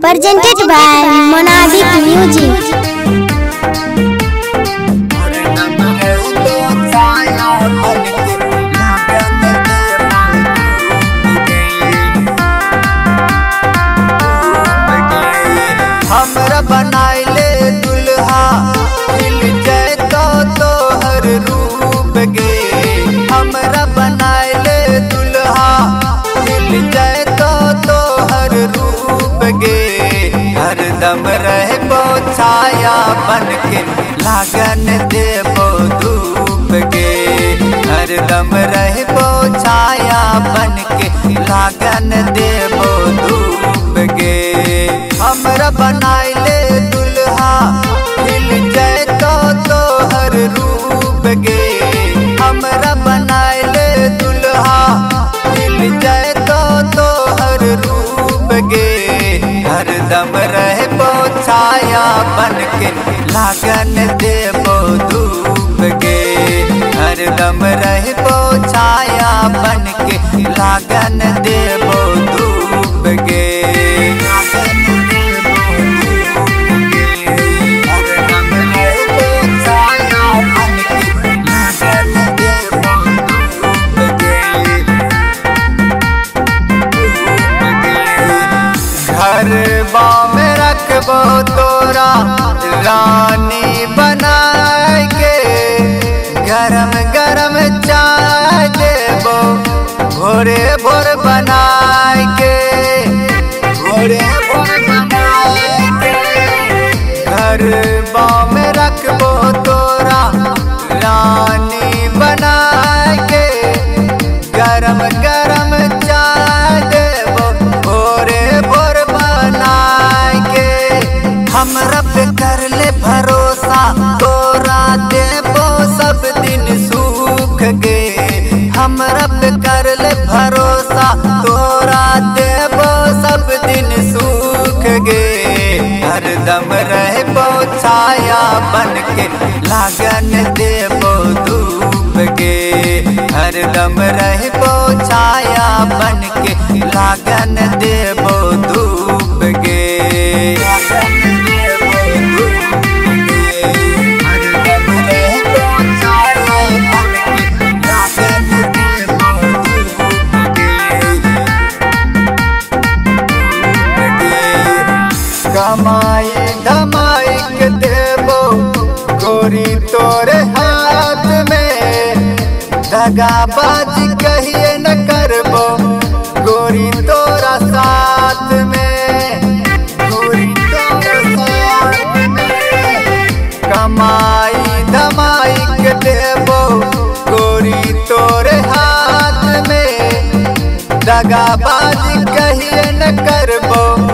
Presented by Monadic Music. हमरा दुल्हा, मिल जाए तो तोहर रूप गे हमरा बनाइले दुल्हा, मिल जाए तो तोहर रूप गे हरदम रहे छाया बन के लागन देबो धूप गे हरदम रहे छाया बन के लागन देबो धूप के। हमरा बनाइले छाया बन के लागन देबो धूप के हरदम रह छाया रानी बना के गरम गरम चाय देबो भोरे भोर बनाए सब दिन सुख गे हरदम रह छाया बन के लागन देवो धूप गे हरदम रह छाया बन के लागन देबो दगाबाज कहिए न करबो। गोरी तोरा साथ में। गोरी तोरा साथ में। कमाई धमाई के देबो। गोरी तोरे हाथ में। दगाबाज कहिए न करबो।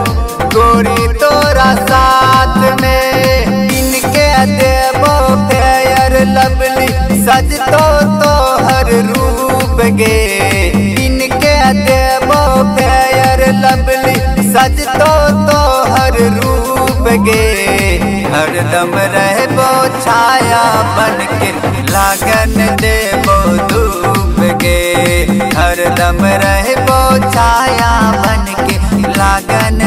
गोरी तोरा साथ में। इनके देबो फेयर लवली, सज तो गे इनके देबो फेयर लवली सज तो तोहर रूप गे हर हरदम रहबो छाया बन के लागन देबो धूप गे हर हरदम रहबो छाया बन के लागन